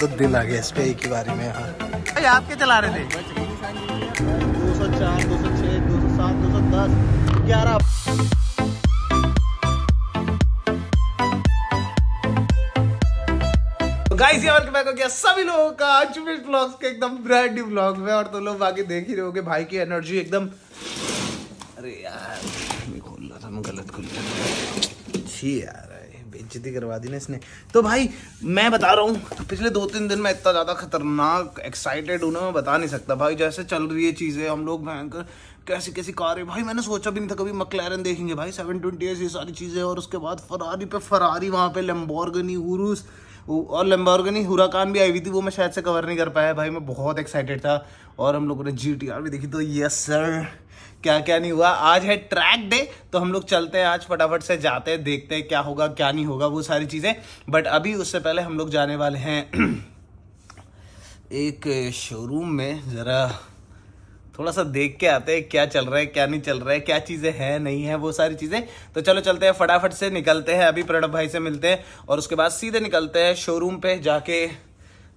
तो दिल आ गया इस पे एक ही बारी में हाँ। भाई आप क्या चला रहे थे? दो सौ चार दो सौ छः दो सौ सात दो सौ दस ग्यारह गाइस यार मैं हो गया? सभी लोगों का आज ब्लॉग्स के एकदम ब्रांड न्यू ब्लॉग में और तो लोग बाकी देख ही रहे होगे भाई की एनर्जी एकदम अरे यार मैं खोल रहा था मैं गलत खोल रहा छी यार। बेइज्जती करवा दी ना इसने। तो भाई, मैं बता रहा हूँ, पिछले दो तीन दिन में इतना ज़्यादा खतरनाक एक्साइटेड हूँ ना, मैं बता नहीं सकता। भाई, जैसे चल रही है चीज़ें, हम लोग भयंकर कैसी कैसी कार है। भाई, मैंने सोचा भी नहीं था कभी मकलैरन देखेंगे। भाई सेवन ट्वेंटी ये सारी चीज़ें, और उसके बाद फरारी पे फरारी वहाँ पे लेम्बोर्गनी उरुस और लेम्बोर्गनी हुराकान भी आई हुई थी, वो मैं शायद से कवर नहीं कर पाया। भाई, मैं बहुत एक्साइटेड था, और हम लोगों ने GTR भी देखी। तो यस सर क्या क्या नहीं हुआ। आज है ट्रैक डे तो हम लोग चलते हैं आज फटाफट से, जाते हैं, देखते हैं क्या होगा, क्या नहीं होगा, वो सारी चीज़ें। बट अभी उससे पहले हम लोग जाने वाले हैं एक शोरूम में। जरा थोड़ा सा देख के आते हैं क्या चल रहा है, क्या नहीं चल रहा है, क्या चीज़ें हैं, नहीं है, वो सारी चीज़ें। तो चलो चलते हैं, फटाफट से निकलते हैं। अभी प्रणब भाई से मिलते हैं और उसके बाद सीधे निकलते हैं शोरूम पे जाके।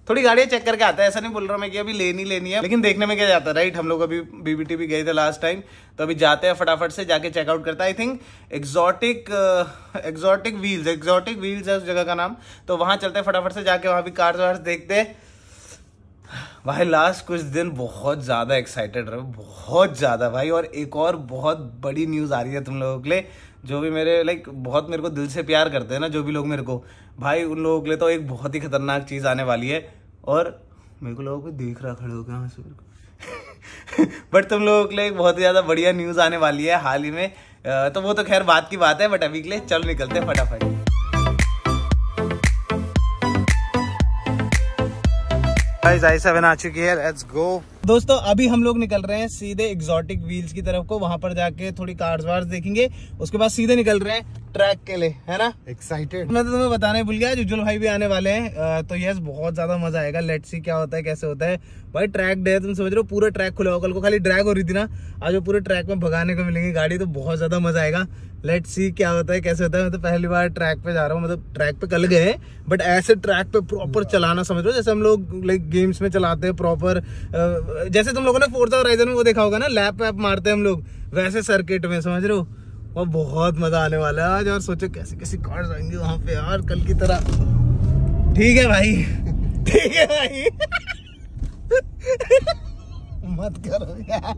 थोड़ी गाड़ियाँ चेक करके आता है, ऐसा नहीं बोल रहा मैं कि अभी लेनी लेनी है। लेकिन देखने में क्या जाता है राइट हम लोग अभी बीबीटी भी गए थे लास्ट टाइम तो अभी जाते हैं फटाफट से, जाके चेकआउट करता है। I think exotic exotic wheels exotic wheels है उस जगह का नाम। तो वहाँ चलते हैं फटाफट से, जाके वहाँ भी कार्स वार्स देखते भाई लास्ट कुछ दिन बहुत ज़्यादा एक्साइटेड रहे, बहुत ज़्यादा भाई। और एक और बहुत बड़ी न्यूज़ आ रही है तुम लोगों के लिए, जो भी मेरे लाइक बहुत मेरे को दिल से प्यार करते हैं ना, जो भी लोग मेरे को। भाई, उन लोगों के लिए तो एक बहुत ही खतरनाक चीज़ आने वाली है। और मेरे को लोगों को देख रहा, खड़े हो गया वहाँ से मेरे बट तुम लोगों के लिए बहुत ज़्यादा बढ़िया न्यूज़ आने वाली है हाल ही में। तो वो तो खैर बात की बात है बट अभी के लिए चलो निकलते हैं फटाफट। दोस्तों, अभी हम लोग निकल रहे हैं सीधे एग्जॉटिक व्हील्स की तरफ़ को। वहाँ पर जाके थोड़ी कार्स वार्स देखेंगे, उसके बाद सीधे निकल रहे हैं ट्रैक के लिए है ना? एक्साइटेड मैं तो तुम्हें बताने भूल गया उज्जवल भाई भी आने वाले हैं तो यस बहुत ज़्यादा मज़ा आएगा। लेट्स सी क्या होता है कैसे होता है। भाई ट्रैक डे तुम समझ रहे हो पूरा ट्रैक खुला होगा कल को खाली ड्रैग हो रही थी ना आज वो पूरे ट्रैक में भगाने को मिलेंगी गाड़ी तो बहुत ज़्यादा मज़ा आएगा। लेट सी क्या होता है कैसे होता है। मैं तो पहली बार ट्रैक पे जा रहा हूँ मतलब ट्रैक पे कल गए बट ऐसे ट्रैक पे प्रॉपर चलाना समझ लो जैसे हम लोग लाइक गेम्स में चलाते हैं प्रॉपर जैसे तुम लोगों ने फोर्थ राइजन में वो देखा होगा ना लैप वैप मारते हैं हम लोग वैसे सर्किट में समझ रहे हो। वो बहुत मज़ा आने वाला है आज। और सोचो कैसी कैसी कार्स आएँगी वहाँ पे यार कल की तरह। ठीक है भाई। ठीक है भाई। मत करो यार।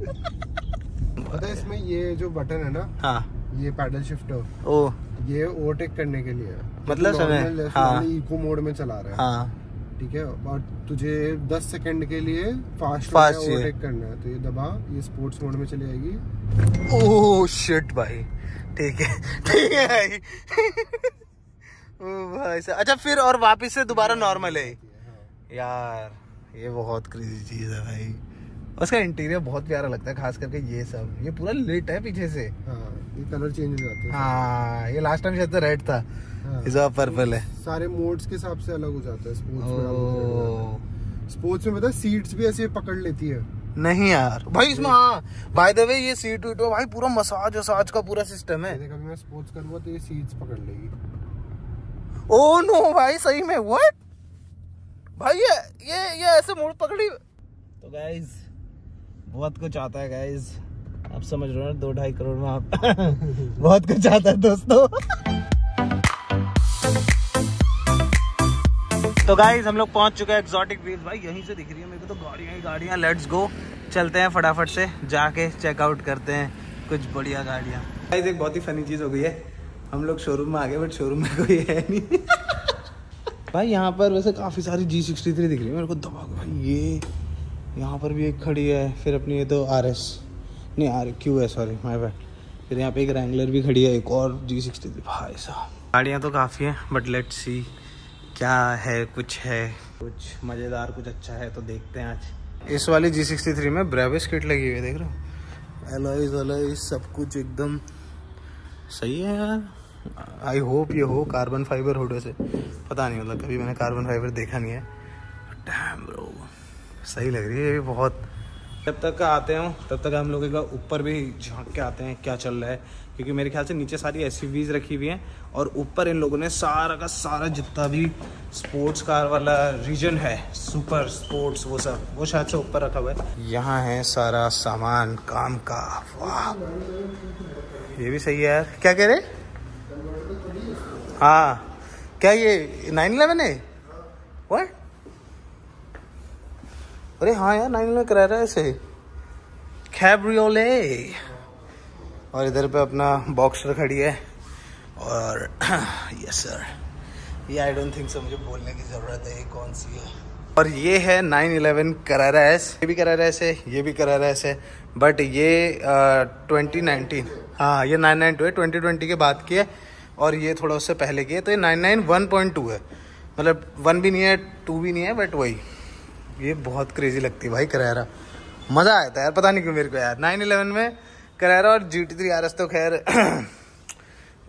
पता है इसमें ये जो बटन है ना हाँ। ये पैडल शिफ्ट ओ। ये ओवरटेक करने के लिए मतलब समय। हाँ। इको मोड में चला रहा है। हाँ। ठीक है? और तुझे 10 सेकंड के लिए फास्ट Fast ओवरटेक करना है। तो ये दबा ये स्पोर्ट्स मोड में चली जाएगी ओह शिट भाई। ठीक है ठीक है भाई। भाई साहब। अच्छा फिर और वापस से दोबारा नॉर्मल है। यार ये बहुत क्रेजी चीज़ है भाई। उसका इंटीरियर बहुत प्यारा लगता है खास करके ये सब। ये पूरा लेट है पीछे से। हाँ ये कलर चेंज हो जाते हैं। हाँ ये लास्ट टाइम शायद रेड था। हाँ। इस बार पर्पल है। सारे मोड्स के हिसाब से अलग हो जाता है स्पोर्ट्स में स्पोर्ट्स में पता है सीट्स भी ऐसे पकड़ लेती है। नहीं यार। भाई इसमें हाँ बाय द वे ये सीट वीट भाई पूरा मसाज वसाज का पूरा सिस्टम है। देख मैं स्पोर्ट्स करूँगा तो ये सीट्स पकड़ लेगी। ओ नो भाई सही में व्हाट भाई ये ये ये ऐसे मोड़ पकड़ी। तो गाइज़ बहुत कुछ आता है गाइज़ आप समझ रहे हो ना दो ढाई करोड़ में आप बहुत कुछ आता है दोस्तों। तो गाइज़ हम लोग पहुँच चुके हैं एक्सोटिक व्हील्स भाई यहीं से दिख रही है मेरे को तो गाड़ियाँ ही गाड़ियाँ। लेट्स गो चलते हैं फटाफट से। जाके चेकआउट करते हैं कुछ बढ़िया गाड़ियाँ। गाइज़ एक बहुत ही फनी चीज़ हो गई है। हम लोग शोरूम में आ गए बट शोरूम में कोई है नहीं। भाई यहाँ पर वैसे काफ़ी सारी जी सिक्सटी थ्री दिख रही है मेरे को। दबा भाई ये यहाँ पर भी एक खड़ी है फिर अपनी ये तो आर एस नहीं आर क्यू है सॉरी माई बैड फिर यहाँ पे एक रैंगलर भी खड़ी है एक और जी सिक्सटी थ्री भाई साहब। गाड़ियाँ तो काफ़ी हैं बट लेट्स सी क्या है कुछ है? कुछ मज़ेदार कुछ अच्छा है तो देखते हैं आज। इस वाली जी सिक्सटी थ्री में ब्रेविस किट लगी हुई है देख रहे हो? एलॉइज सब कुछ एकदम सही है यार। आई होप ये हो कार्बन फाइबर हुड से पता नहीं मतलब कभी मैंने कार्बन फाइबर देखा नहीं है। डैम ब्रो सही लग रही है ये बहुत जब तक आते हो, तब तक हम लोग एक बार ऊपर भी झाँक के आते हैं, क्या चल रहा है। क्योंकि मेरे ख्याल से नीचे सारी एस रखी हुई हैं और ऊपर इन लोगों ने सारा का सारा जितना भी स्पोर्ट्स कार वाला रीजन है सुपर स्पोर्ट्स वो सब, वो शायद से ऊपर रखा हुआ है। यहाँ है सारा सामान, काम का। वाह। ये भी सही है यार। क्या कह रहे? हाँ। क्या ये नाइन इलेवन है? What? अरे हाँ यार, नाइन इलेवन करा रहा है ऐसे। कैब्रियोले और इधर पे अपना बॉक्सर खड़ी है। और यस सर ये आई डोंट थिंक सो मुझे बोलने की ज़रूरत है, ये कौन सी है? और ये है 911 करारा एस ये भी करारा एस है ये भी करारा एस है बट ये ट्वेंटी नाइनटीन हाँ ये नाइन नाइन टू है ट्वेंटी ट्वेंटी के बाद की है। और ये थोड़ा उससे पहले की है तो ये nine nine one point two है। मतलब वन भी नहीं है टू भी नहीं है बट वही। ये बहुत क्रेजी लगती है भाई करारा मज़ा आया था यार पता नहीं क्यों मेरे को यार नाइन इलेवन में करारा और G T three R S तो खैर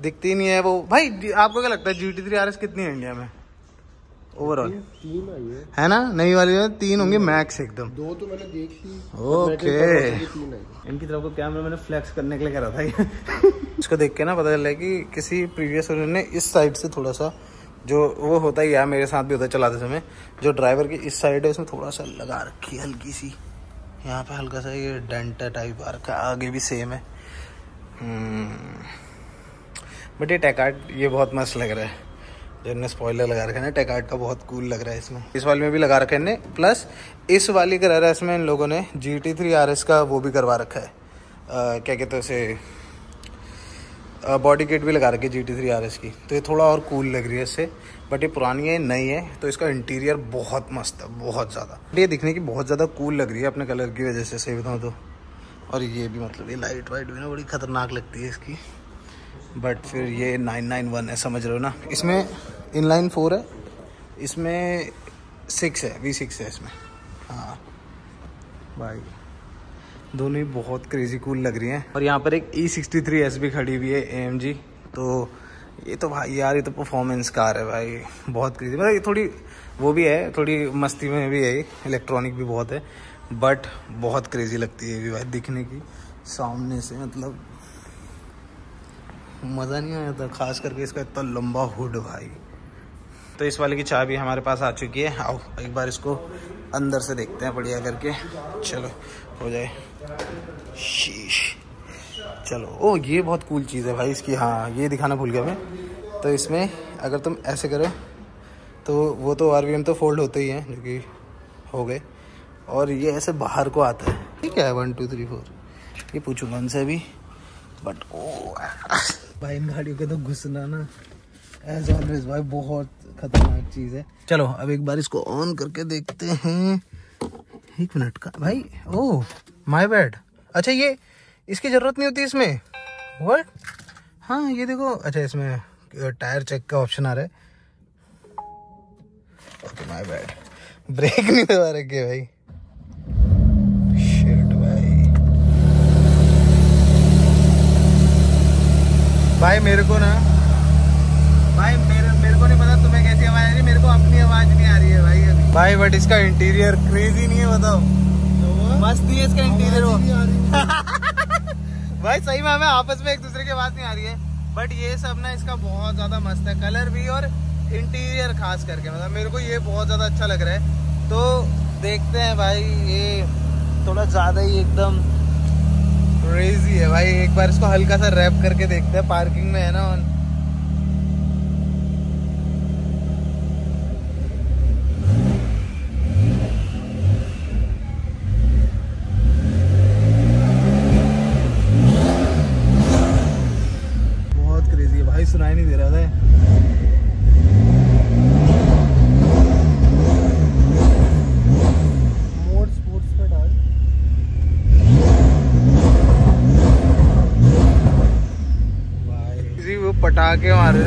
दिखती नहीं है वो। भाई आपको क्या लगता है G T three R S कितनी है इंडिया में ओवरऑल है। है ना? नई वाली में तीन होंगे मैक्स एकदम। दो तो मैंने देखी। ओके इनकी तरफ़ को कैमरा मैंने फ्लैक्स करने के लिए करा था इसको देख के ना पता चला कि किसी प्रीवियस ओनर ने इस साइड से थोड़ा सा जो वो होता ही है मेरे साथ भी होता है चलाते समय जो ड्राइवर की इस साइड है उसमें थोड़ा सा लगा रखी है हल्की सी। यहाँ पे हल्का सा ये डेंटा टाइप आ रखा आगे भी सेम है। बट ये टैकार्ड ये बहुत मस्त लग रहा है। जिनने स्पॉइलर लगा रखा है ना टैकार्ड का बहुत कूल लग रहा है इसमें। इस वाली में भी लगा रखा है इनने। प्लस इस वाली करा रहा है इसमें इन लोगों ने G T three R S का वो भी करवा रखा है। अ, क्या कहते हैं उसे? बॉडी किट भी लगा रखी है G T three R S की। तो ये थोड़ा और कूल लग रही है इससे बट ये पुरानी है, नई है तो इसका इंटीरियर बहुत मस्त है, बहुत ज़्यादा। ये दिखने की बहुत ज़्यादा कूल लग रही है अपने कलर की वजह से, सही बताऊँ तो। और ये भी मतलब ये लाइट वाइट भी ना, बड़ी खतरनाक लगती है इसकी। बट फिर ये नाइन नाइन वन है, समझ रहे हो ना? इसमें इनलाइन फोर है, इसमें सिक्स है वी सिक्स है इसमें। हाँ। भाई दोनों ही बहुत क्रेजी कूल लग रही हैं। और यहाँ पर एक ई सिक्सटी थ्री एस भी खड़ी हुई है जी तो ये तो भाई यार, ये तो परफॉर्मेंस कार है भाई। बहुत क्रेजी मतलब ये थोड़ी, वो भी है, थोड़ी मस्ती में भी है इलेक्ट्रॉनिक भी बहुत है। बट बहुत क्रेजी लगती है ये भी भाई दिखने की। सामने से मतलब मज़ा नहीं आया था। खास करके इसका इतना लंबा हुड भाई। तो इस वाले की चाबी हमारे पास आ चुकी है। आओ, एक बार इसको अंदर से देखते हैं बढ़िया करके। चलो हो जाए। शीश। चलो। ओ, ये बहुत कूल चीज़ है भाई इसकी। हाँ ये दिखाना भूल गया मैं। तो इसमें अगर तुम ऐसे करो तो वो तो आर तो फोल्ड होते ही हैं, जो कि हो गए। और ये ऐसे बाहर को आता है। ठीक है वन टू थ्री फोर ये पूछूँगा उनसे भी? बट ओ, भाई इन गाड़ियों के तो घुसना ना एज ऑलवेज भाई बहुत खतरनाक चीज़ है। चलो, अब एक बार इसको ऑन करके देखते हैं। एक मिनट का। भाई ओह माय बैड अच्छा ये, इसकी ज़रूरत नहीं होती इसमें? वर्ड हाँ ये देखो। अच्छा इसमें टायर चेक का ऑप्शन आ रहा है। ओके माय बैड ब्रेक नहीं दबा रखे, भाई। भाई। भाई, मेरे को ना, भाई, मेरे मेरे को नहीं पता तुम्हें कैसी आवाज़ आ रही मेरे को अपनी आवाज़ नहीं आ रही है। भाई बट इसका इंटीरियर क्रेजी नहीं है बताओ। मस्त नहीं है इसका इंटीरियर वो। भाई सही में हमें आपस में एक दूसरे की आवाज़ नहीं आ रही है। बट ये सब ना इसका बहुत ज़्यादा मस्त है। कलर भी और इंटीरियर खास करके मतलब मेरे को ये बहुत ज़्यादा अच्छा लग रहा है। तो देखते हैं भाई ये थोड़ा ज़्यादा ही एकदम क्रेजी है। भाई एक बार इसको हल्का सा रैप करके देखते हैं। पार्किंग में है ना बहुत क्रेजी है भाई सुनाई नहीं दे रहा था मोड स्पोर्ट्स पे डाल किसी वो पटाखे मारे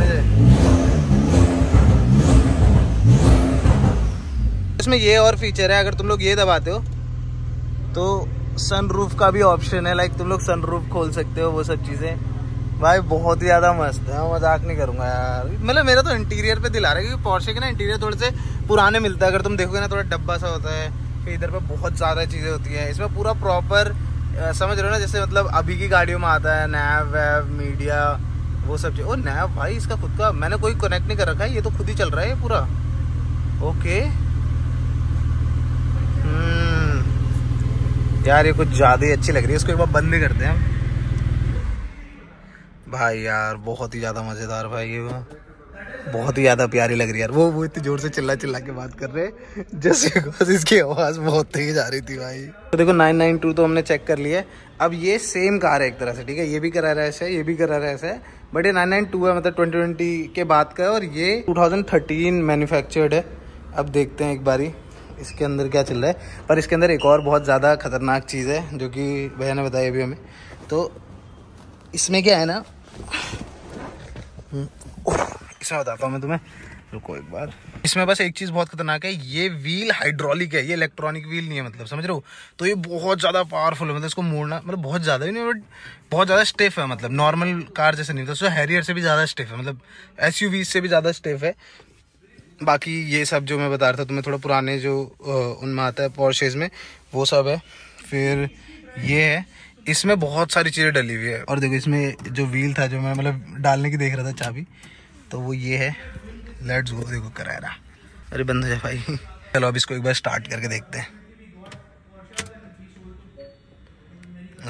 इसमें ये और फीचर है, अगर तुम लोग ये दबाते हो तो सनरूफ का भी ऑप्शन है लाइक तुम लोग सनरूफ खोल सकते हो, वो सब चीज़ें। भाई, बहुत ही ज़्यादा मस्त है, मज़ाक नहीं करूँगा यार। मतलब मेरा तो इंटीरियर पे दिला रहा है, क्योंकि पोर्शे के ना इंटीरियर थोड़े से पुराने मिलता है। अगर तुम देखोगे ना, थोड़ा डब्बा सा होता है, फिर इधर पे बहुत ज़्यादा चीज़ें होती हैं। इसमें पूरा प्रॉपर समझ रहे हो ना, जैसे मतलब अभी की गाड़ियों में आता है नैब वैव मीडिया वो सब चीज़। ओ नैव भाई, इसका खुद का, मैंने कोई कनेक्ट नहीं कर रखा है, ये तो खुद ही चल रहा है पूरा। Okay hmm. यार, ये कुछ ज़्यादा ही अच्छी लग रही है, इसको एक बार बंद ही करते हैं भाई यार, बहुत ही ज़्यादा मज़ेदार भाई ये वो। बहुत ही ज़्यादा प्यारी लग रही है यार। वो वो इतनी ज़ोर से चिल्ला चिल्ला के बात कर रहे जैसे बस इसकी आवाज़ बहुत तेज आ रही थी भाई। तो देखो 992 तो हमने चेक कर लिया अब ये सेम कार है एक तरह से, ठीक है? ये भी करा रहा है ऐसे, ये भी करा रहा है ऐसे। बट ये 992 है मतलब 2020 के बाद का है और ये 2013 मैन्युफैक्चर्ड है। अब देखते हैं एक बारी इसके अंदर क्या चल रहा है। पर इसके अंदर एक और बहुत ज़्यादा खतरनाक चीज़ है जो कि भैया ने बताई अभी हमें। तो इसमें क्या है ना हम्म, इसमें बताता हूँ मैं तुम्हें। रुको एक बार। इसमें बस एक चीज़ बहुत खतरनाक है ये व्हील हाइड्रोलिक है ये इलेक्ट्रॉनिक व्हील नहीं है मतलब समझ रहे हो? तो ये बहुत ज़्यादा पावरफुल है मतलब इसको मोड़ना मतलब बहुत ज़्यादा भी नहीं बट बहुत ज़्यादा स्टिफ है मतलब नॉर्मल कार जैसे नहीं तो हैरियर से भी ज़्यादा स्टिफ है मतलब एसयूवी से भी ज़्यादा स्टिफ है। बाकी ये सब जो मैं बता रहा था, तुम्हें थोड़ा पुराने जो उनमें आता है पॉर्शेज में, वो सब है। फिर ये है, इसमें बहुत सारी चीज़ें डली हुई है। और देखो, इसमें जो व्हील था, जो मैं मतलब डालने की देख रहा था चाबी तो वो ये है। लेट्स गो देखो करा रहा अरे, बंद हो जाए भाई। चलो, अब इसको एक बार स्टार्ट करके देखते हैं।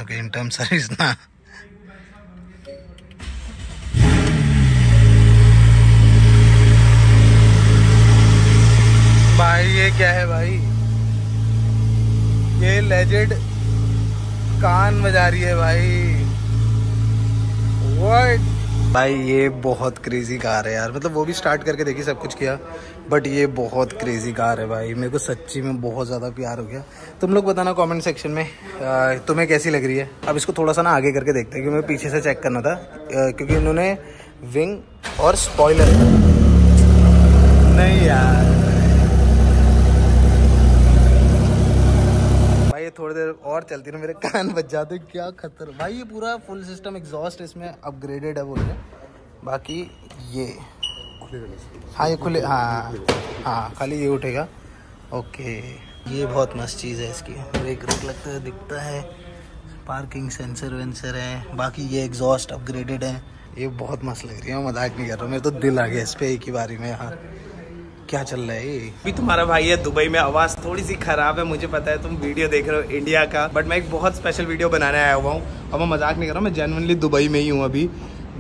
ओके इन टर्म सर्विस ना भाई ये क्या है भाई? ये लेजेंड कान बजा रही है भाई। What? भाई ये बहुत क्रेजी कार है यार। मतलब वो भी स्टार्ट करके देखी सब कुछ किया। बट ये बहुत क्रेजी कार है भाई। मेरे को सच्ची में बहुत ज़्यादा प्यार हो गया। तुम लोग बताना कमेंट सेक्शन में आ, तुम्हें कैसी लग रही है? अब इसको थोड़ा सा ना आगे करके देखते हैं क्योंकि मैं पीछे से चेक करना था। क्योंकि इन्होंने विंग और स्पॉयलर नहीं यार। थोड़ी देर और चलती ना मेरे कान बच जाते क्या खतर। भाई, ये पूरा फुल सिस्टम एग्जॉस्ट इसमें अपग्रेडेड है बोल रहे बाकी ये। हाँ ये खुले हाँ हाँ खाली ये उठेगा। ओके। ये बहुत मस्त चीज़ है इसकी। ब्रेक रुक लगता है, दिखता है। पार्किंग सेंसर वेंसर है। बाकी ये एग्जॉस्ट अपग्रेडेड है। ये बहुत मस्त लग रही है मज़ाक नहीं कर रहा मेरे तो दिल आ गया इस पर एक ही बारी में यहाँ क्या चल रहा है अभी तुम्हारा भाई है दुबई में, आवाज़ थोड़ी सी खराब है, मुझे पता है तुम वीडियो देख रहे हो इंडिया का बट मैं एक बहुत स्पेशल वीडियो बनाने आया हुआ हूँ। और मैं मज़ाक नहीं कर रहा हूँ मैं जेनवनली दुबई में ही हूँ अभी।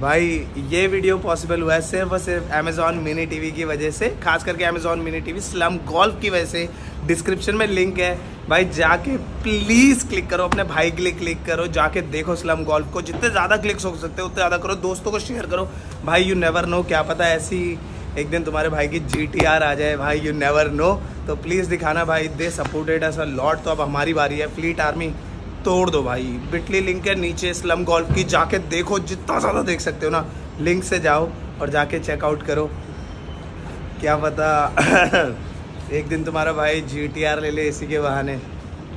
भाई, ये वीडियो पॉसिबल हुआ है सिर्फ़ और सिर्फ़ अमेजोन मिनी टीवी की वजह से, खास करके Amazon mini TV slum golf की वजह से। डिस्क्रिप्शन में लिंक है। भाई, जाके प्लीज़ क्लिक करो, अपने भाई के लिए क्लिक करो, जाके देखो स्लम गोल्फ को। जितने ज़्यादा क्लिक्स हो सकते हो, उतने ज़्यादा करो, दोस्तों को शेयर करो। भाई यू नेवर नो क्या पता ऐसी एक दिन तुम्हारे भाई की जी टी आर आ जाए, भाई यू नेवर नो तो प्लीज़ दिखाना भाई they supported us a lot तो अब हमारी बारी है फ्लीट आर्मी तोड़ दो भाई। बिटली लिंक के नीचे स्लम गोल्फ की, जाके देखो, जितना ज़्यादा देख सकते हो ना। लिंक से जाओ और जाके चेकआउट करो। क्या पता एक दिन तुम्हारा भाई जी टी आर ले ले इसी के बहाने।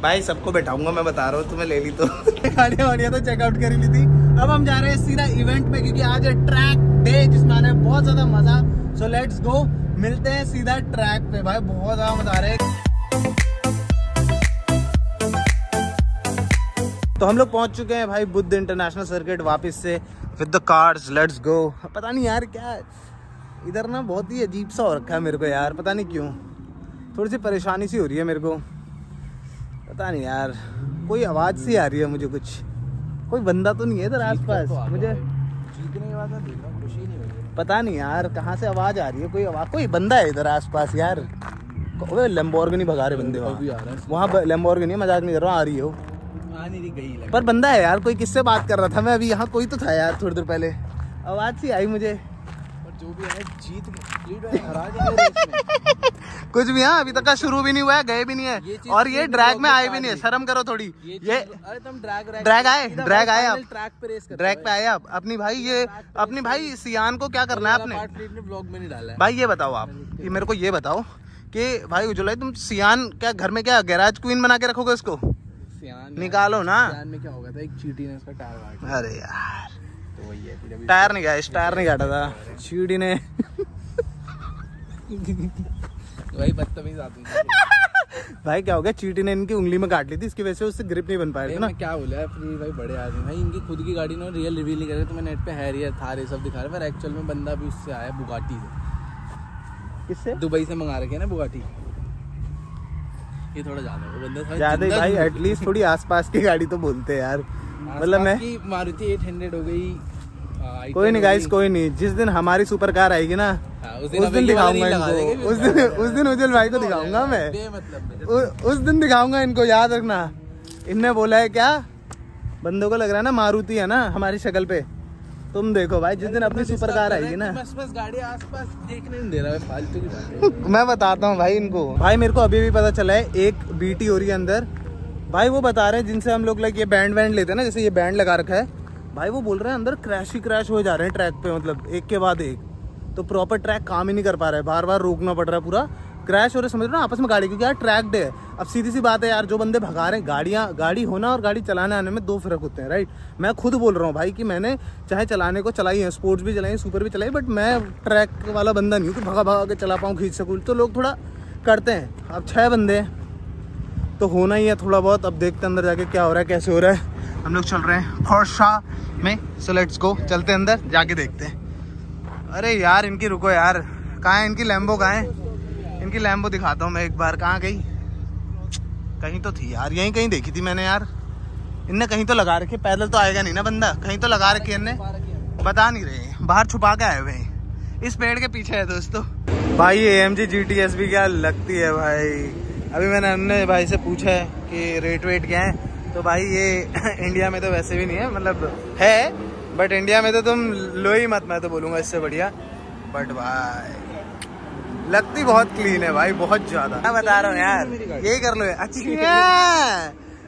भाई, सबको बैठाऊँगा, मैं बता रहा हूँ, तुम्हें ले ली तो। गाड़ियाँ वाड़ियाँ तो चेकआउट कर ली थी। अब हम जा रहे हैं सीधा इवेंट में क्योंकि आज है ट्रैक डे जिसमें आने बहुत ज़्यादा मज़ा। सो लेट्स गो मिलते हैं सीधा ट्रैक पे। भाई बहुत ज़्यादा मज़ा आ रहा है। तो हम लोग पहुँच चुके हैं भाई बुद्ध इंटरनेशनल सर्किट वापस से। With the cars let's go पता नहीं यार क्या इधर ना बहुत ही अजीब सा हो रखा है मेरे को यार। पता नहीं क्यों। थोड़ी सी परेशानी सी हो रही है मेरे को। पता नहीं यार। कोई आवाज़ सी आ रही है मुझे कुछ। कोई बंदा तो नहीं है इधर आसपास। तो बाद खुशी नहीं पता नहीं यार कहाँ से आवाज़ आ रही है? कोई आवाज़ कोई बंदा है इधर आसपास यार। नहीं भगा रहे बंदे वहाँ। लेम्बोर्गनी मज़ाक नहीं कर रहा आ रही हो गई पर बंदा है यार कोई किससे बात कर रहा था? मैं अभी यहाँ कोई तो था यार थोड़ी देर पहले। आवाज़ सी आई मुझे। जो भी है जीत कुछ भी हाँ अभी तक का शुरू भी नहीं हुआ है गए भी नहीं है। ये और ये ड्रैग में आए भी नहीं है शर्म करो थोड़ी। ये अरे तुम ड्रैग ड्रैग आए ड्रैग आए आप ट्रैक पे रेस ड्रैग पे आए आप अपनी भाई ये अपनी भाई सियान को क्या करना है आपने ब्लॉग में नहीं डाला भाई ये बताओ आप ये मेरे को ये बताओ कि भाई उज्जवला तुम सियान क्या घर में क्या गैराज क्वीन बना के रखोगे इसको निकालो ना। में क्या होगा था? एक चीटी ने टायर अरे यार। तो वही है टायर नहीं गया टायर नहीं काटा था। चीटी ने भाई बदतमीज आदमी भाई क्या हो गया? चीटी ने इनकी उंगली में काट ली थी इसकी वजह से उससे ग्रिप नहीं बन पाया था ना? मैं क्या बोला है फ्री भाई बड़े आदमी। भाई इनकी खुद की गाड़ी ना रियल रिवील नहीं कर रहे तो मैं नेट पे है रियल थार ये सब दिखा रहा है पर एक्चुअल में बंदा भी उससे आया बुगाटी से। किससे? दुबई से मंगा रखे ना बुगाटी ये थोड़ा ज़्यादा है। वो बंदा था ज़्यादा भाई एटलीस्ट थोड़ी आसपास की गाड़ी तो बोलते हैं यार। मतलब मैं मारुति 800 हो गई कोई नहीं गाइस कोई नहीं। जिस दिन हमारी सुपर कार आएगी ना हाँ, उस दिन दिखाऊँगा इनको। उस दिन उस दिन उज्जवल भाई को दिखाऊँगा मैं। उस दिन दिखाऊँगा इनको याद रखना। इनने बोला है क्या? बंदों को लग रहा है ना मारुति है ना हमारी शक्ल पे। तुम देखो भाई जिस दिन अपनी सुपर कार आएगी ना। बस बस गाड़ी आसपास देखने नहीं दे रहा है फालतू की मैं बताता हूँ भाई इनको। भाई मेरे को अभी भी पता चला है एक बीटी हो रही है अंदर। भाई वो बता रहे हैं जिनसे हम लोग लाइक ये बैंड वैंड लेते हैं ना जैसे ये बैंड लगा रखा है। भाई वो बोल रहे हैं, अंदर क्रैश ही क्रैश हो जा रहे हैं ट्रैक पे मतलब एक के बाद एक। तो प्रॉपर ट्रैक काम ही नहीं कर पा रहा है, बार बार रोकना पड़ रहा है पूरा। क्रैश हो रहे, समझ रहे हो आपस में गाड़ी, क्योंकि यार ट्रैक डे है। अब सीधी सी बात है यार, जो बंदे भगा रहे हैं, गाड़ियाँ, गाड़ी होना और गाड़ी चलाने आने में दो फ़र्क होते हैं राइट मैं खुद बोल रहा हूँ भाई कि मैंने चाहे चलाने को चलाई है स्पोर्ट्स भी चलाई सुपर भी चलाई बट मैं ट्रैक वाला बंदा नहीं हूँ कि भगा भगा के चला पाऊँ खींच सकूँ तो लोग थोड़ा करते हैं। अब छः बंदे हैं तो होना ही है थोड़ा बहुत। अब देखते हैं अंदर जाके क्या हो रहा है, कैसे हो रहा है। हम लोग चल रहे हैं फॉर्शा में। सो लेट्स गो चलते अंदर, जाके देखते हैं। अरे यार, इनकी रुको यार। कहाँ है इनकी लैम्बो कहाँ है? इनकी लैम्बो दिखाता हूँ मैं एक बार। कहाँ गई? कहीं तो थी यार। यहीं कहीं देखी थी मैंने यार। इनने कहीं तो लगा रखी। पैदल तो आएगा नहीं ना बंदा? कहीं तो लगा रखी इनने। बता नहीं रहे। बाहर छुपा के आए हुए हैं। इस पेड़ के पीछे है दोस्तों। भाई, ये एम जी टी एस भी क्या लगती है भाई? अभी मैंने अन्य भाई से पूछा है कि रेट वेट क्या है? तो भाई ये इंडिया में तो वैसे भी नहीं है मतलब है बट इंडिया में तो तुम लो ही मत मैं तो बोलूँगा इससे बढ़िया। बट भाई लगती बहुत क्लीन है भाई बहुत ज़्यादा। मैं बता रहा हूँ यार यही कर लो अच्छी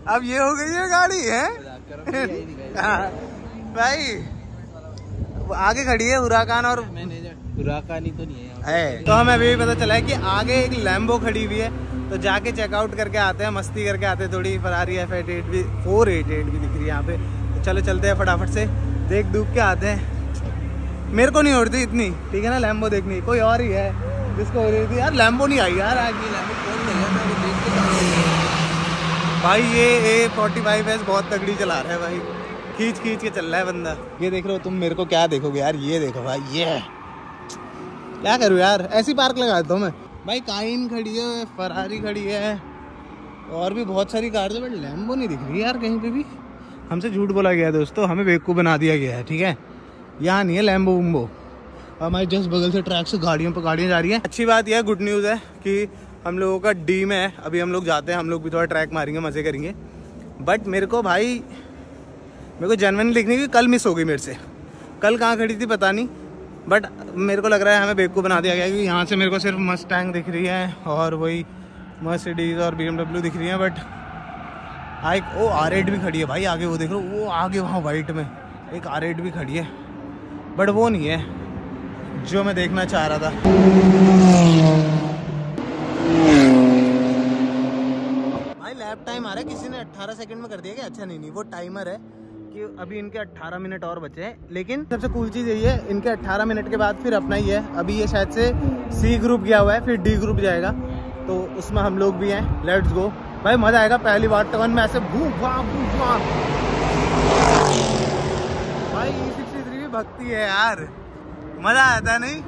अब ये हो गई है? गाड़ी है हाँ, भाई आगे खड़ी है हुराकान और मैनेजर हुराकानी तो नहीं है है। तो हमें अभी भी पता चला है कि आगे एक लैम्बो खड़ी हुई है। तो जाके चेकआउट करके आते हैं, मस्ती करके आते हैं थोड़ी फरारी एफ़ एट एट भी फोर एट एट भी दिख रही है यहाँ पे। तो चलो चलते हैं फटाफट से, देख दूख के आते हैं। मेरे को नहीं उड़ती इतनी, ठीक है ना लैम्बो देखनी, कोई और ही है, जिसको हो रही थी। यार लैम्बो नहीं आई यार आज के जाऊँ। भाई, ये ए फोर्टी फाइव एस बहुत तगड़ी चला रहा है भाई। खींच खींच के चल रहा है बंदा। ये देख रहे हो, तुम मेरे को क्या देखोगे यार? ये देखो भाई, ये क्या करूँ यार? ऐसी पार्क लगा देता हूँ मैं। भाई, काइन खड़ी है फरारी खड़ी है, और भी बहुत सारी कार है बट लैम्बो नहीं दिख रही यार कहीं पे भी। हमसे झूठ बोला गया है दोस्तों, हमें बेवकूफ़ बना दिया गया है, ठीक है? यहाँ नहीं है लैम्बो वम्बो हमारे जस्ट बगल से ट्रैक से गाड़ियों पर गाड़ियाँ जा रही हैं। अच्छी बात यह गुड न्यूज़ है कि हम लोगों का डी में है, अभी हम लोग जाते हैं, हम लोग भी थोड़ा ट्रैक मारेंगे, मज़े करेंगे। बट मेरे को भाई, मेरे को जनवन लिखने की कल मिस हो गई मेरे से। कल कहाँ खड़ी थी पता नहीं। बट मेरे को लग रहा है हमें बेवकूफ़ बना दिया गया क्योंकि यहाँ से मेरे को सिर्फ़ मस्टैंग दिख रही है और वही मर्सिडीज़ और बी दिख रही है बट हाँ एक ओ आर एट भी खड़ी है भाई, आगे वो देख लो, वो आगे वहाँ वाइट में, एक आर एट भी खड़ी है बट वो नहीं है, जो मैं देखना चाह रहा था। भाई लैप टाइम आ रहा है, किसी ने 18 सेकंड में कर दिया क्या? अच्छा नहीं नहीं, वो टाइमर है। कि अभी इनके 18 मिनट और बचे हैं। लेकिन सबसे कूल चीज़ यही है इनके 18 मिनट के बाद फिर अपना ही है। अभी ये शायद से सी ग्रुप गया हुआ है फिर डी ग्रुप जाएगा। तो उसमें हम लोग भी हैं। लेट्स गो भाई मज़ा आएगा पहली बार। टर्न में ऐसे भू वाह भू वाह भाई ई सिक्सटी थ्री भी भक्ति है यार। मज़ा आता नहीं?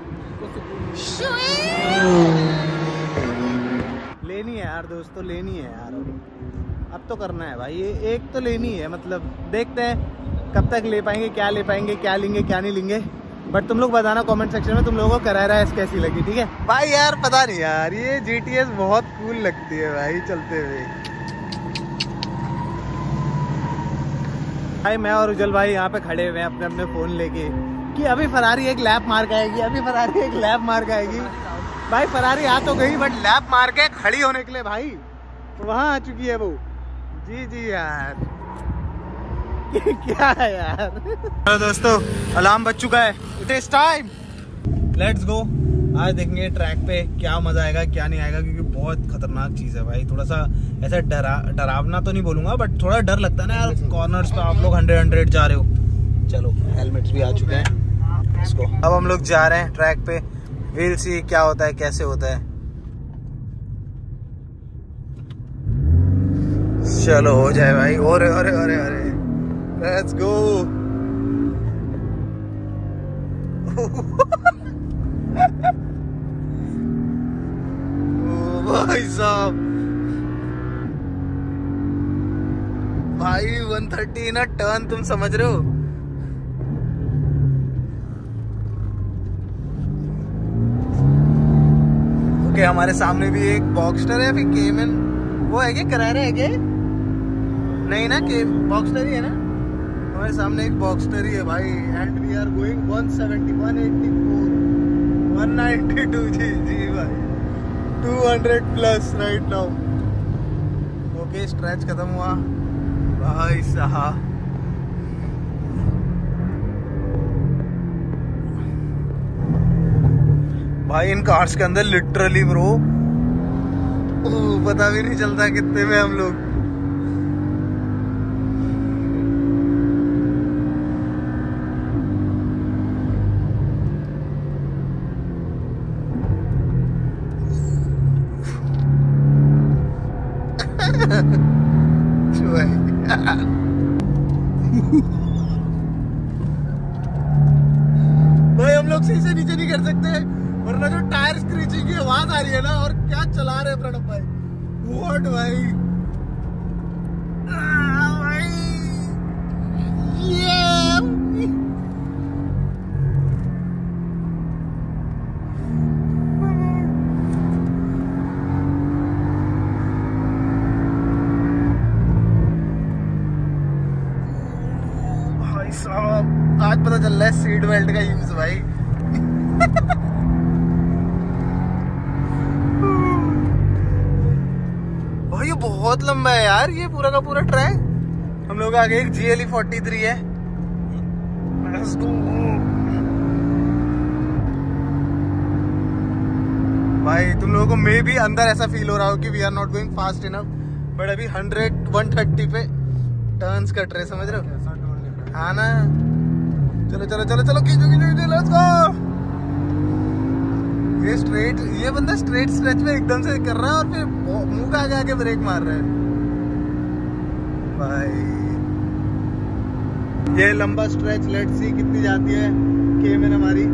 लेनी है यार दोस्तों लेनी है यार। अब तो करना है भाई ये एक तो लेनी है मतलब देखते हैं कब तक ले पाएँगे क्या ले पाएँगे क्या लेंगे क्या नहीं लेंगे। बट तुम लोग बताना कमेंट सेक्शन में तुम लोगों को करारा एस कैसी लगी ठीक है? भाई यार पता नहीं यार ये जीटीएस बहुत कूल लगती है भाई चलते हुए। भाई मैं और उजल भाई यहाँ पे खड़े हुए हैं अपने अपने फ़ोन लेके कि अभी फरारी एक लैप मार के आएगी अभी फरारी एक लैप मार के आएगी। भाई फरारी आ तो गई बट लैप मार के खड़ी होने के लिए भाई वहाँ आ चुकी है वो। जी जी यार। क्या है यार? हेलो दोस्तों, अलार्म बज चुका है। It is time let's go आज देखेंगे ट्रैक पे क्या मज़ा आएगा, क्या नहीं आएगा, क्योंकि बहुत खतरनाक चीज़ है भाई। थोड़ा सा ऐसा डरा, डरावना तो नहीं बोलूँगा बट थोड़ा डर लगता है ना यार कॉर्नर्स पे आप लोग हंड्रेड हंड्रेड जा रहे हो। चलो हेलमेट्स भी आ चुके हैं। इसको अब हम लोग जा रहे हैं ट्रैक पे। विल सी क्या होता है, कैसे होता है। चलो, हो जाए भाई। अरे अरे अरे अरे लेट्स गो भाई साहब। भाई 130 ना टर्न तुम समझ रहे हो? ओके हमारे सामने भी एक बॉक्सटर है फिर केमन वो है क्या? करारे है क्या? नहीं ना, के बॉक्सटर ही ना? हमारे सामने एक बॉक्सटर है भाई एंड वी आर गोइंग 170 184 192 जी जी भाई। 200 plus right now okay stretch खत्म हुआ। भाई साहब। भाई, इन कार्स के अंदर लिटरली ब्रो पता भी नहीं चलता कितने में हम लोग जो है। भाई, हम लोग सीधे नीचे नहीं कर सकते, वरना जो टायर स्क्रीचिंग की आवाज़ आ रही है ना, और क्या चला रहे हैं प्रणब भाई? वोट भाई? सीट बेल्ट का यूज़ भाई। भाई ये बहुत लंबा है यार ये पूरा का पूरा ट्रैक हम लोग आगे एक जी एल फोर्टी थ्री है. भाई तुम लोगों को मे भी अंदर ऐसा फील हो रहा हो कि we are not going fast enough but अभी हंड्रेड वन थर्टी पे टर्न्स कट रहे समझ रहे हो। हाँ ना? चलो चलो चलो चलो, खींचो खींचो लेट्स गो ये स्ट्रेट ये बंदा स्ट्रेट स्ट्रेच में एकदम से कर रहा है और फिर मुँह का आगे आगे ब्रेक मार रहा है। भाई। ये लंबा स्ट्रेच लेट्स सी कितनी जाती है के में हमारी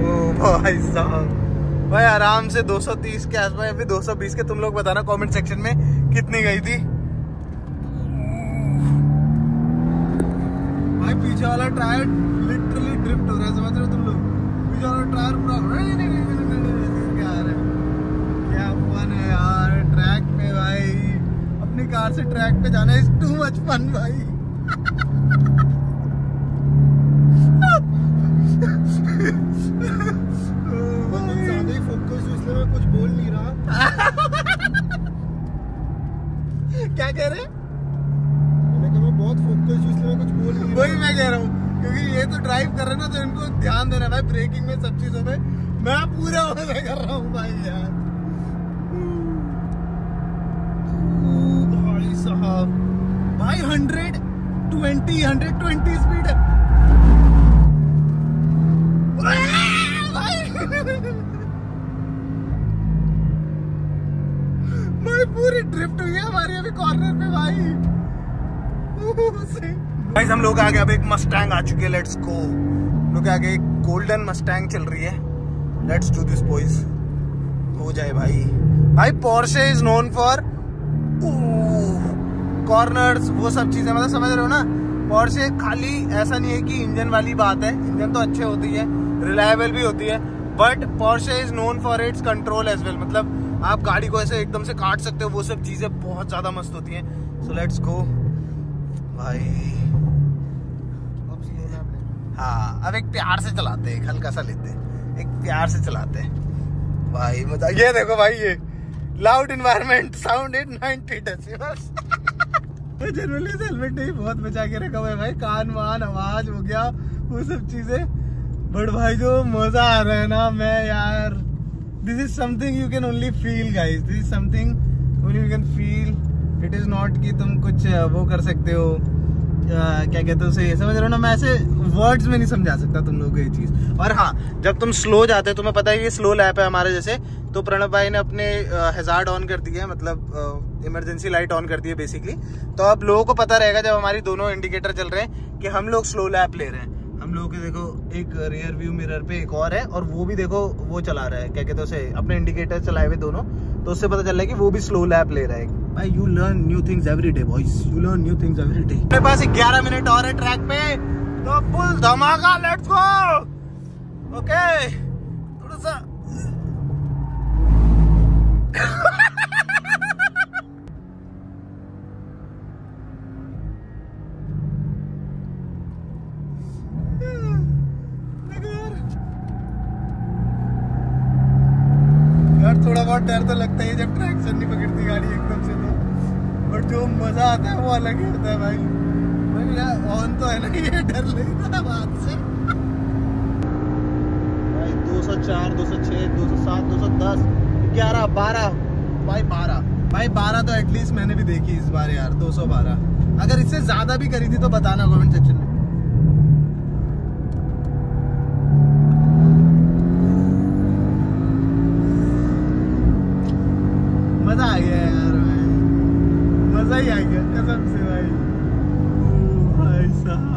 ओ भाई साहब भाई, आराम से 230 के आसपास या फिर 220 के तुम लोग बताना कमेंट सेक्शन में कितनी गई थी। भाई, पीछे वाला टायर लिटरली ड्रिफ्ट हो रहा है, समझ रहे हो तुम लोग? पीछे वाला टायर पूरा यार ट्रैक पे भाई। अपनी कार से ट्रैक पे जाना इज़ टू मच फन भाई। क्या कह रहे हैं? मैंने कहा मैं बहुत फोकस इसलिए मैं कुछ बोल नहीं वही मैं कह रहा हूँ क्योंकि ये तो ड्राइव कर रहे हैं ना तो इनको ध्यान देना है भाई ब्रेकिंग में सब चीज़ों में मैं पूरा मज़ा कर रहा हूँ भाई यार। भाई साहब। भाई hundred twenty hundred twenty speed है भाई। पूरी ड्रिफ्ट हुई है हमारी अभी कॉर्नर पे भाई। गाइस हम लोग आगे अब एक मस्टैंग आ चुके हैं लेट्स गो लोग आगे एक गोल्डन मस्टैंग चल रही है। लेट्स डू दिस बॉयज़ हो जाए भाई। भाई Porsche is known for corners वो सब चीज़ें। मतलब समझ रहे हो ना? पोर्शे खाली ऐसा नहीं है कि इंजन वाली बात है। इंजन तो अच्छे होती है रिलायबल भी होती है but Porsche is known for its control as well मतलब आप गाड़ी को ऐसे एकदम से काट सकते हो, वो सब चीज़ें बहुत ज़्यादा मस्त होती हैं। सो लेट्स गो भाई। हाँ अब एक प्यार से चलाते हैं हल्का सा लेते एक प्यार से चलाते हैं। भाई मतलब ये देखो भाई, ये loud environment sound 90 decibels generally helmet नहीं, बहुत बचा के रखा हुआ है भाई। कान, वान, आवाज़, हो गया, वो सब चीज़ें। बट भाई जो मज़ा आ रहा है ना, मैं यार this is something you can only feel guys this is something only you can feel it is not कि तुम कुछ वो कर सकते हो। क्या कहते हैं उसे? समझ रहे हो ना? मैं ऐसे वर्ड्स में नहीं समझा सकता तुम लोगों को ये चीज़। और हाँ जब तुम स्लो जाते हो, तुम्हें पता है ये स्लो लैप है हमारे जैसे तो प्रणब भाई ने अपने हेजार्ड ऑन कर दिया है मतलब इमरजेंसी लाइट ऑन कर दी है बेसिकली तो अब लोगों को पता रहेगा जब हमारी दोनों इंडिकेटर चल रहे हैं कि हम लोग स्लो लैप ले रहे हैं। हम लोगों के देखो, एक रियर व्यू मिरर पे एक और है, और वो भी देखो, वो चला रहा है। क्या कहते उसे? अपने इंडिकेटर चलाए हुए दोनों। तो उससे पता चल रहा है कि वो भी स्लो लैप ले रहा है। भाई you learn new things every day boys you learn new things every day मेरे पास 11 मिनट और है ट्रैक पे। तो फुल धमाका लेट्स गो ओके थोड़ा सा यार थोड़ा बहुत डर तो लगता है जब ट्रैक्शन नहीं पकड़ती गाड़ी एकदम से तो बट जो मज़ा आता है वो अलग ही होता है भाई भाई यार ऑन तो है ना, ये डर लगता है बात से। भाई 204 206 207 210 11 12 भाई, बारह। भाई, बारह तो एटलीस्ट मैंने भी देखी इस बार यार 212 अगर इससे ज़्यादा भी करी थी तो बताना कमेंट सेक्शन में। मज़ा आ गया यार मज़ा ही आ गया, कसम से। भाई ओ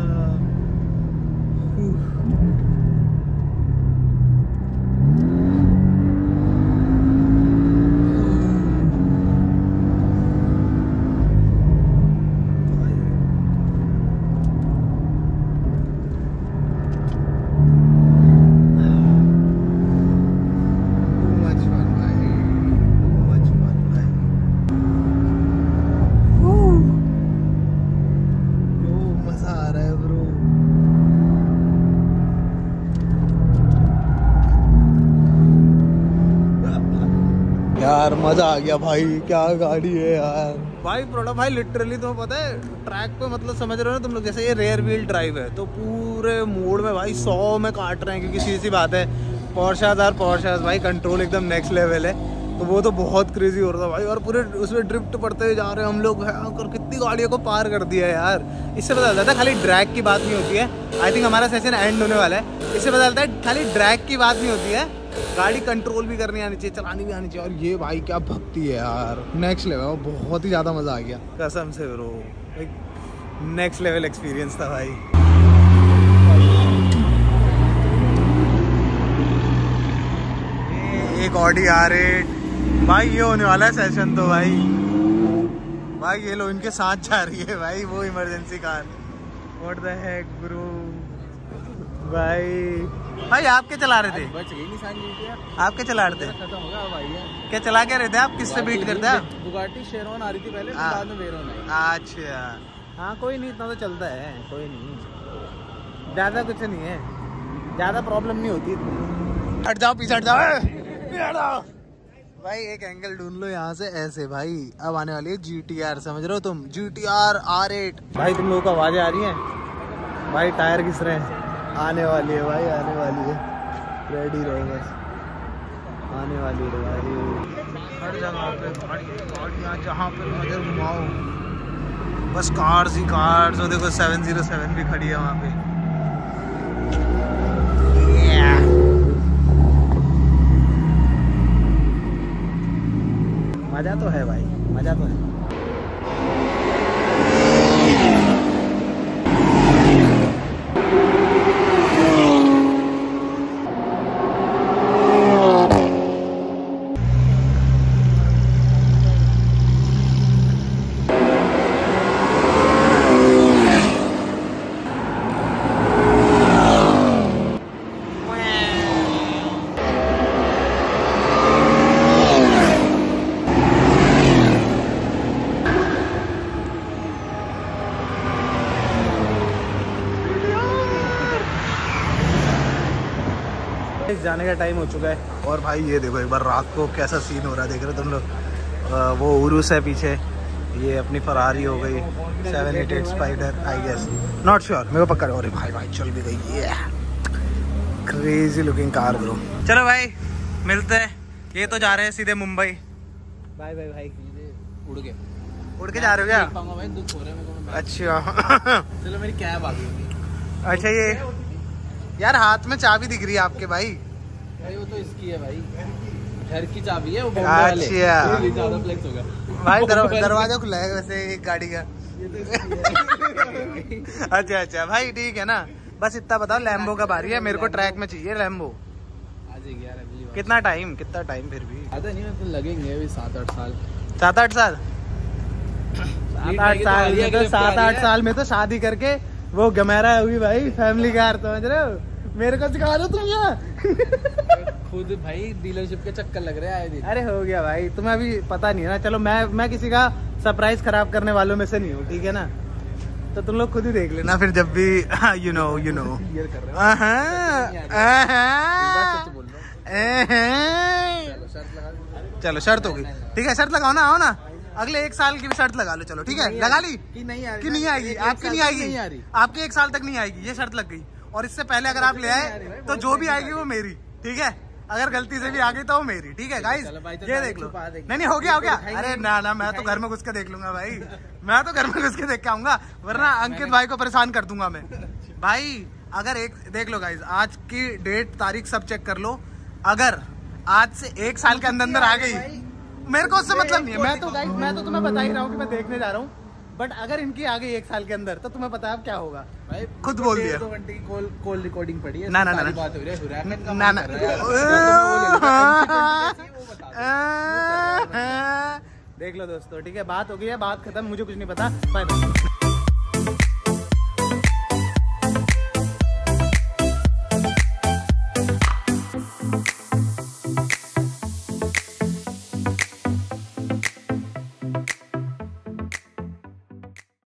यार, मज़ा आ गया भाई, क्या गाड़ी है यार। भाई प्रोडक्ट भाई लिटरली तुम्हें पता है ट्रैक पे मतलब समझ रहे हो ना तुम लोग, जैसे ये रेयर व्हील ड्राइव है तो पूरे मोड में भाई सौ में काट रहे हैं, क्योंकि सीधी सी बात है पॉर्शाज आर पॉर्शाज भाई कंट्रोल एकदम नेक्स्ट लेवल है। तो वो तो बहुत क्रेजी हो रहा था भाई, और पूरे उसमें ड्रिफ्ट पड़ते हुए जा रहे हैं हम लोग और कितनी गाड़ियों को पार कर दिया है यार। इससे पता चलता है, खाली ड्रैग की बात नहीं होती है। आई थिंक हमारा सेशन एंड होने वाला है। इससे पता चलता है, खाली ड्रैग की बात नहीं होती है। गाड़ी कंट्रोल भी करनी आनी चाहिए, चलानी भी आनी चाहिए। और ये भाई क्या भक्ति है यार। नेक्स्ट लेवल बहुत ही ज़्यादा मज़ा आ गया। कसम से ब्रो नेक्स्ट लेवल एक्सपीरियंस था भाई। एक ऑडी आ रही। भाई, ये होने वाला है सेशन तो भाई। भाई, ये लो, इनके साथ जा रही है भाई, वो emergency car what the heck bro भाई। भाई आप क्या चला रहे थे? बच गई निशान आप क्या चला रहे थे? क्या चला क्या रहे थे आप? किससे बीट करते हैं आप? बुगाटी शेरॉन आ रही थी पहले हाँ। बाद में वेरोन आई। अच्छा। हाँ कोई नहीं इतना तो चलता है कोई नहीं। ज़्यादा कुछ नहीं है। ज़्यादा प्रॉब्लम नहीं होती। इतनी हट जाओ पीछे हट जाओ। भाई एक एंगल ढूंढ लो यहाँ से ऐसे भाई। अब आने वाली है जी टी आर समझ रहे हो तुम? G T R R eight भाई तुम लोगों को आवाज़ें आ रही हैं? भाई टायर घिस रहे हैं। आने वाली है भाई आने वाली है। रेडी रहो बस। आने वाली है भाई। हर जगह पे गाड़ी गाड़ियाँ जहाँ पे नज़र घुमाओ। बस कार्स ही कार्स और देखो सेवन ज़ीरो सेवन भी खड़ी है वहाँ पे। मज़ा तो है भाई मज़ा तो है। जाने का टाइम हो चुका है। और भाई ये देखो एक बार रात को कैसा सीन हो रहा है देख रहे हो तुम लोग? वो उरुस है पीछे। ये अपनी फरारी हो गई। Seven eight eight spider I guess not sure मेरे को पकड़ अरे भाई भाई चल भी गई। ये क्रेजी लुकिंग कार ब्रो चलो भाई मिलते हैं। ये तो जा रहे हैं सीधे मुंबई। बाय बाय भाई उड़ गए। उड़ के जा रहे हो क्या? भाई को अच्छा। चलो मेरी कैब आ गई अच्छा ये यार हाथ में चाबी दिख रही है आपके भाई। भाई वो तो इसकी है भाई। घर की चाबी है वो अच्छा। ज़्यादा फ्लेक्स होगा। भाई दरवाज़ा खुला है वैसे एक गाड़ी का। तो। अच्छा अच्छा। भाई ठीक है ना। बस इतना बताओ लैम्बो कब आ रही है। मेरे को ट्रैक में चाहिए लैम्बो बार। कितना टाइम कितना टाइम फिर भी? नहीं तो लगेंगे अभी सात आठ साल? सात आठ साल सात आठ साल में तो सात आठ साल में तो शादी करके वो गमेरा हुई भाई फैमिली कार समझ रहे हो? मेरे को सिखा रहे हो तुम यहाँ। खुद भाई डीलरशिप के चक्कर लग रहे हैं आए दिन। अरे हो गया भाई तुम्हें अभी पता नहीं है ना। चलो मैं मैं किसी का सरप्राइज़ खराब करने वालों में से नहीं हूँ ठीक है ना? तो तुम लोग खुद ही देख लेना फिर जब भी यू नो यू नो चलो शर्त हो गई। ठीक है शर्त लगाओ ना आओ ना। अगले एक साल की भी शर्त लगा लो चलो ठीक है? लगा ली? कि नहीं आएगी? आपकी नहीं आएगी? आपकी एक साल तक नहीं आएगी ये शर्त लग गई। और इससे पहले अगर आप ले आए तो जो भी आएगी वो मेरी ठीक है? अगर गलती से भी आ गई तो वो मेरी ठीक है गाइस तो ये देख लो। नहीं नहीं हो गया हो गया। अरे ना ना मैं तो घर में घुस के देख लूँगा भाई। मैं तो घर में घुस के देख के आऊँगा वरना अंकित भाई को परेशान कर दूँगा मैं। भाई अगर एक देख लो गाइस आज की डेट तारीख सब चेक कर लो। अगर आज से एक साल के अंदर अंदर आ गई मेरे को उससे मतलब नहीं है। मैं तो मैं तो तुम्हें बता ही रहा हूँ कि मैं देखने जा रहा हूँ। बट अगर इनकी आ गई एक साल के अंदर तो तुम्हें पता है अब क्या होगा। भाई खुद बोल दिया। दो घंटे की कॉल कॉल रिकॉर्डिंग पड़ी है ना, ना, ना, बात हो रही है ना ना तो। देख लो दोस्तों ठीक है? बात हो गई है बात खत्म मुझे कुछ नहीं पता। Bye bye